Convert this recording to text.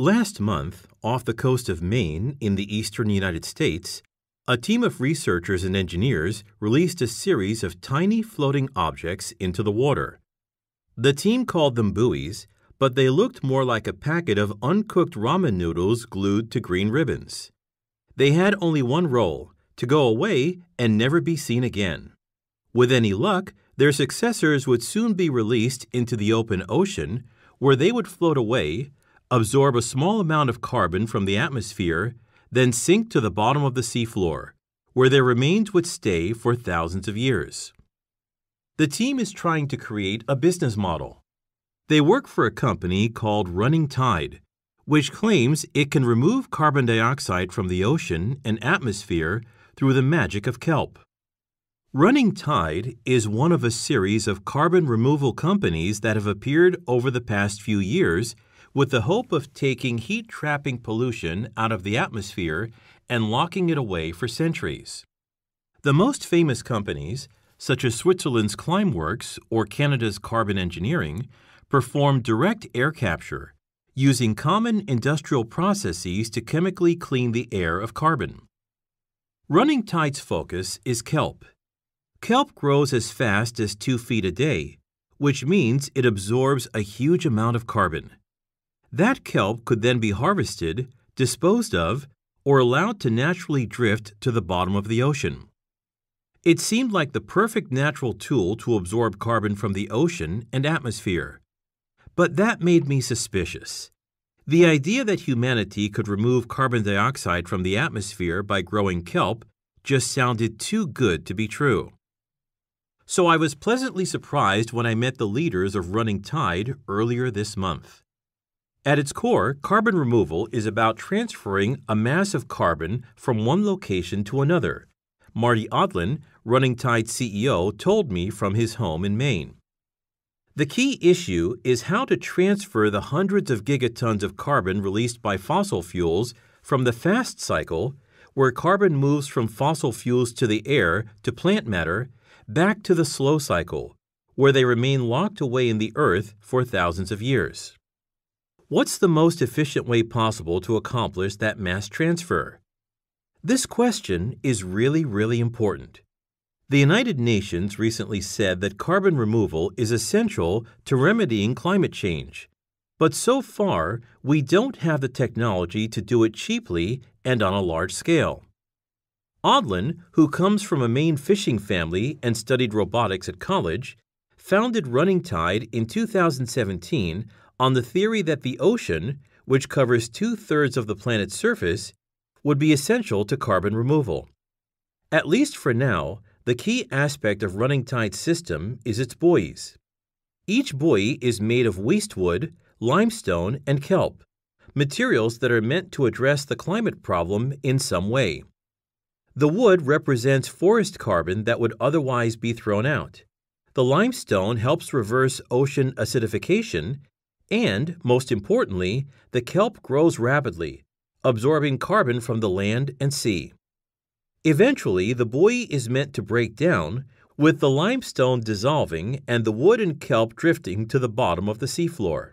Last month, off the coast of Maine in the eastern United States, a team of researchers and engineers released a series of tiny floating objects into the water. The team called them buoys, but they looked more like a packet of uncooked ramen noodles glued to green ribbons. They had only one role to go away and never be seen again. With any luck, their successors would soon be released into the open ocean, where they would float away absorb a small amount of carbon from the atmosphere, then sink to the bottom of the seafloor, where their remains would stay for thousands of years. The team is trying to create a business model. They work for a company called Running Tide, which claims it can remove carbon dioxide from the ocean and atmosphere through the magic of kelp. Running Tide is one of a series of carbon removal companies that have appeared over the past few years with the hope of taking heat trapping pollution out of the atmosphere and locking it away for centuries. The most famous companies, such as Switzerland's Climeworks or Canada's Carbon Engineering, perform direct air capture using common industrial processes to chemically clean the air of carbon. Running Tide's focus is kelp. Kelp grows as fast as two feet a day, which means it absorbs a huge amount of carbon. That kelp could then be harvested, disposed of, or allowed to naturally drift to the bottom of the ocean. It seemed like the perfect natural tool to absorb carbon from the ocean and atmosphere. But that made me suspicious. The idea that humanity could remove carbon dioxide from the atmosphere by growing kelp just sounded too good to be true. So I was pleasantly surprised when I met the leaders of Running Tide earlier this month. At its core, carbon removal is about transferring a mass of carbon from one location to another. Marty Odlin, Running Tide CEO, told me from his home in Maine. The key issue is how to transfer the hundreds of gigatons of carbon released by fossil fuels from the fast cycle, where carbon moves from fossil fuels to the air to plant matter, back to the slow cycle, where they remain locked away in the earth for thousands of years. What's the most efficient way possible to accomplish that mass transfer? This question is really, really important. The United Nations recently said that carbon removal is essential to remedying climate change. But so far, we don't have the technology to do it cheaply and on a large scale. Odlin, who comes from a Maine fishing family and studied robotics at college, founded Running Tide in 2017 on the theory that the ocean, which covers two thirds of the planet's surface, would be essential to carbon removal. At least for now, the key aspect of Running Tide's system is its buoys. Each buoy is made of waste wood, limestone, and kelp, materials that are meant to address the climate problem in some way. The wood represents forest carbon that would otherwise be thrown out. The limestone helps reverse ocean acidification and, most importantly, the kelp grows rapidly, absorbing carbon from the land and sea. Eventually, the buoy is meant to break down, with the limestone dissolving and the wood and kelp drifting to the bottom of the seafloor.